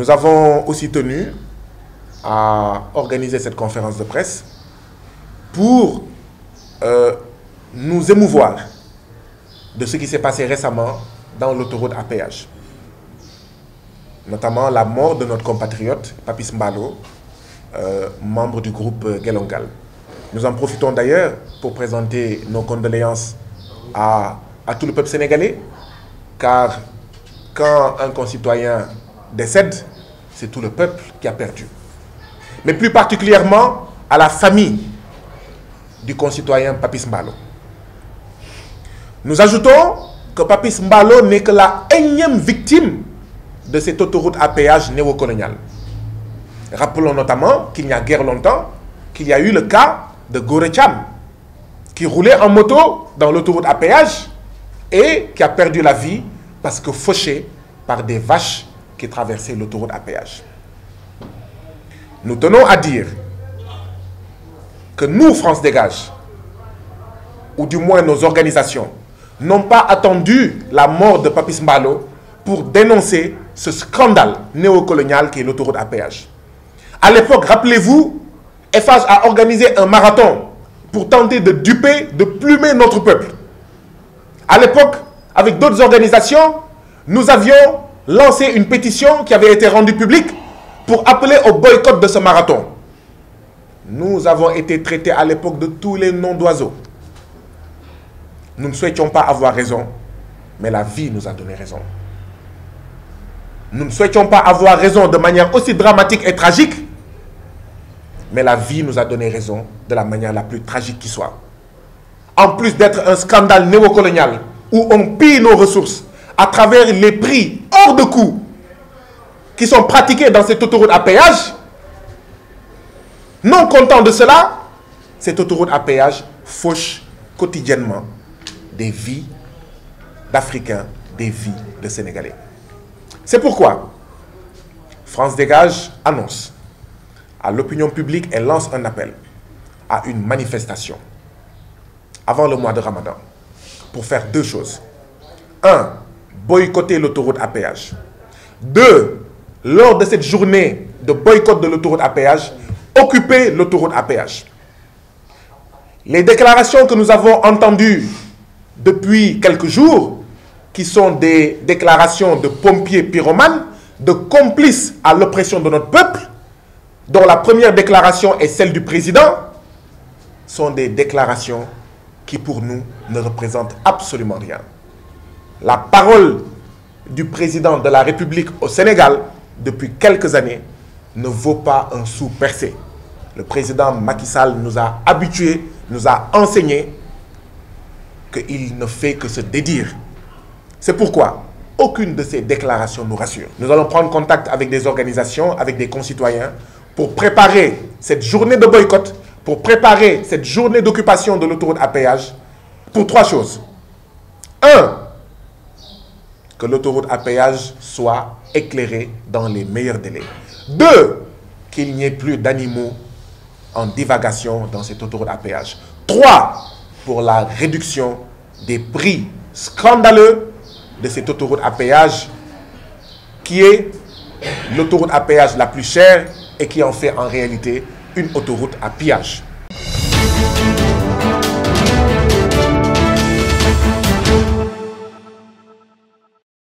Nous avons aussi tenu à organiser cette conférence de presse pour euh, nous émouvoir de ce qui s'est passé récemment dans l'autoroute à péage. Notamment la mort de notre compatriote Papis Mbalo, euh, membre du groupe Gelongal. Nous en profitons d'ailleurs pour présenter nos condoléances à, à tout le peuple sénégalais, car quand un concitoyen décède, c'est tout le peuple qui a perdu. Mais plus particulièrement à la famille du concitoyen Papis Mbalo. Nous ajoutons que Papis Mbalo n'est que la énième victime de cette autoroute à péage néocoloniale. Rappelons notamment qu'il n'y a guère longtemps qu'il y a eu le cas de Gorecham, qui roulait en moto dans l'autoroute à péage et qui a perdu la vie parce que fauché par des vaches qui traversaient l'autoroute à péage. Nous tenons à dire que nous, France Dégage, ou du moins nos organisations, n'ont pas attendu la mort de Papis Mbalo pour dénoncer ce scandale néocolonial qui est l'autoroute à péage. À l'époque, rappelez-vous, Eiffage a organisé un marathon pour tenter de duper, de plumer notre peuple. À l'époque, avec d'autres organisations, nous avions lancé une pétition qui avait été rendue publique pour appeler au boycott de ce marathon. Nous avons été traités à l'époque de tous les noms d'oiseaux. Nous ne souhaitions pas avoir raison, mais la vie nous a donné raison. Nous ne souhaitions pas avoir raison de manière aussi dramatique et tragique, mais la vie nous a donné raison de la manière la plus tragique qui soit. En plus d'être un scandale néocolonial où on pille nos ressources à travers les prix de coût qui sont pratiqués dans cette autoroute à péage, non content de cela, cette autoroute à péage fauche quotidiennement des vies d'Africains, des vies de Sénégalais. C'est pourquoi France Dégage annonce à l'opinion publique et lance un appel à une manifestation avant le mois de Ramadan pour faire deux choses. Un, boycotter l'autoroute à péage. Deux, lors de cette journée de boycott de l'autoroute à péage, occuper l'autoroute à péage. Les déclarations que nous avons entendues depuis quelques jours, qui sont des déclarations de pompiers pyromanes, de complices à l'oppression de notre peuple, dont la première déclaration est celle du président, sont des déclarations qui pour nous ne représentent absolument rien. La parole du président de la République au Sénégal depuis quelques années ne vaut pas un sou percé. Le président Macky Sall nous a habitués, nous a enseigné qu'il ne fait que se dédire. C'est pourquoi aucune de ces déclarations nous rassure. Nous allons prendre contact avec des organisations, avec des concitoyens, pour préparer cette journée de boycott, pour préparer cette journée d'occupation de l'autoroute à péage, pour trois choses. Un, que l'autoroute à péage soit éclairée dans les meilleurs délais. Deux, qu'il n'y ait plus d'animaux en divagation dans cette autoroute à péage. Trois, pour la réduction des prix scandaleux de cette autoroute à péage qui est l'autoroute à péage la plus chère et qui en fait en réalité une autoroute à pillage.